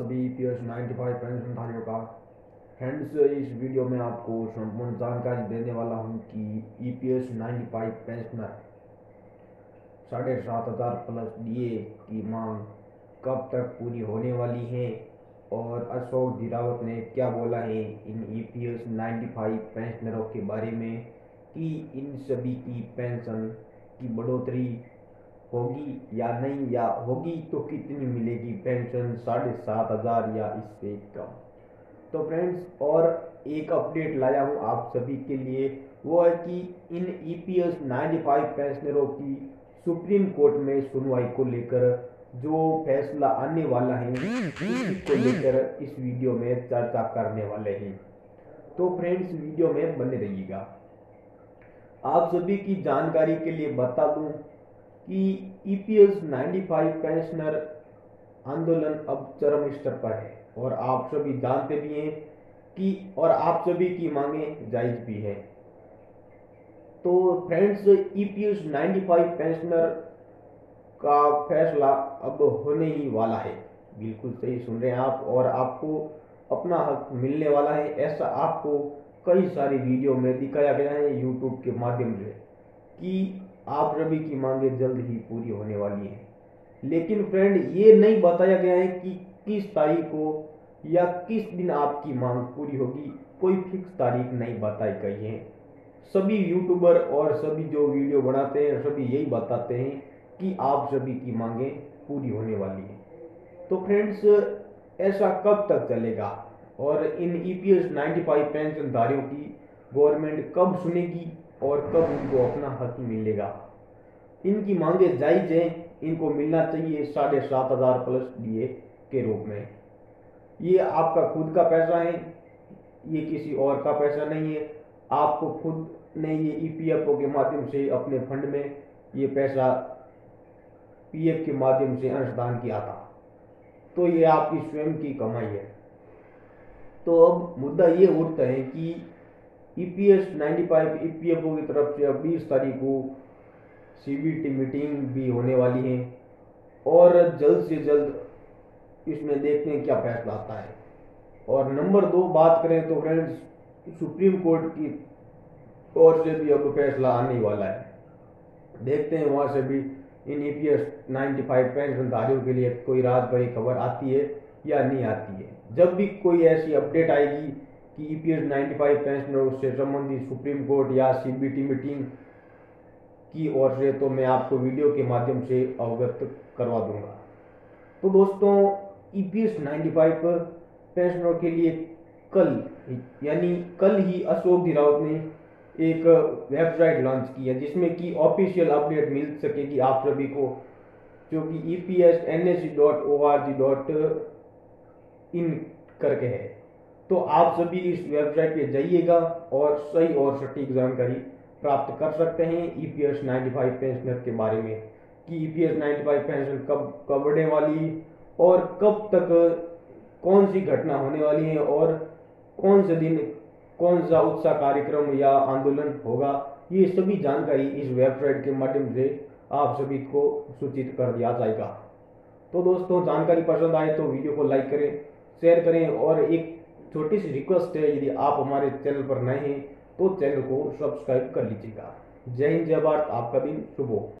सभी P S ninety five पेंशनधारियों का। फ्रेंड्स इस वीडियो में आपको संपूर्ण जानकारी देने वाला हूँ कि E P S ninety pensioner साढ़े सात हज़ार प्लस डी की मांग कब तक पूरी होने वाली है और अशोक गिरावत ने क्या बोला है इन ई पी एस नाइन्टी पेंशनरों के बारे में कि इन सभी की पेंशन की बढ़ोतरी होगी या नहीं, या होगी तो कितनी मिलेगी पेंशन साढ़े सात हज़ार या इससे कम। तो फ्रेंड्स और एक अपडेट लाया हूँ आप सभी के लिए। वो है कि इन ई पी फाइव पेंशनरों की सुप्रीम कोर्ट में सुनवाई को लेकर जो फैसला आने वाला है, उसी को लेकर इस वीडियो में चर्चा करने वाले हैं। तो फ्रेंड्स वीडियो में बने रहिएगा। आप सभी की जानकारी के लिए बता दूँ कि ईपीएस 95 पेंशनर आंदोलन अब चरम स्तर पर है और आप सभी जानते भी हैं कि और आप सभी की मांगे जायज़ भी है। तो फ्रेंड्स ईपीएस 95 पेंशनर का फैसला अब होने ही वाला है। बिल्कुल सही सुन रहे हैं आप और आपको अपना हक मिलने वाला है। ऐसा आपको कई सारी वीडियो में दिखाया गया है यूट्यूब के माध्यम से कि आप रवि की मांगे जल्द ही पूरी होने वाली है। लेकिन फ्रेंड, ये नहीं बताया गया है कि किस तारीख को या किस दिन आपकी मांग पूरी होगी। कोई फिक्स तारीख नहीं बताई गई है। सभी यूट्यूबर और सभी जो वीडियो बनाते हैं, सभी यही बताते हैं कि आप सभी की मांगे पूरी होने वाली है। तो फ्रेंड्स, ऐसा कब तक चलेगा? और इन E P S ninety five पेंशनधारियों की गवर्नमेंट कब सुनेगी? और कब उनको अपना हक मिलेगा। इनकी मांगे जायज़ हैं, इनको मिलना चाहिए साढ़े सात हज़ार प्लस डीए के रूप में। ये आपका खुद का पैसा है, ये किसी और का पैसा नहीं है। आपको खुद ने ये ईपीएफओ के माध्यम से अपने फंड में ये पैसा पीएफ के माध्यम से अंशदान किया था। तो ये आपकी स्वयं की कमाई है। तो अब मुद्दा ये उठता है कि ईपीएस 95 ईपीएफओ की तरफ़ से अब 20 तारीख को सीबीटी मीटिंग भी होने वाली है। और जल्द से जल्द इसमें देखते हैं क्या फैसला आता है। और नंबर दो बात करें तो फ्रेंड्स, सुप्रीम कोर्ट की ओर से भी अब फैसला आने वाला है। देखते हैं वहाँ से भी इन E P S ninety five पेंशनधारियों के लिए कोई रात भरी खबर आती है या नहीं आती है। जब भी कोई ऐसी अपडेट आएगी कि ई पी फाइव पेंशनरों से संबंधित सुप्रीम कोर्ट या सीबीटी मीटिंग की ओर से तो मैं आपको वीडियो के माध्यम से अवगत करवा दूँगा। तो दोस्तों E P S ninety five पेंशनरों के लिए कल यानी कल ही अशोक गिरावत ने एक वेबसाइट लॉन्च की है, जिसमें कि ऑफिशियल अपडेट मिल सकेगी आप सभी को, जो कि E P S N C dot O R G dot in करके है। तो आप सभी इस वेबसाइट पे जाइएगा और सही और सटीक जानकारी प्राप्त कर सकते हैं E P S ninety five pensioner के बारे में कि E P S ninety five pension कब कब बढ़ने वाली और कब तक कौन सी घटना होने वाली है और कौन से दिन, कौन सा उत्साह कार्यक्रम या आंदोलन होगा, ये सभी जानकारी इस वेबसाइट के माध्यम से आप सभी को सूचित कर दिया जाएगा। तो दोस्तों, जानकारी पसंद आए तो वीडियो को लाइक करें, शेयर करें और एक छोटी सी रिक्वेस्ट है, यदि आप हमारे चैनल पर नए हैं तो चैनल को सब्सक्राइब कर लीजिएगा। जय हिंद, जय भारत, आपका दिन शुभ हो।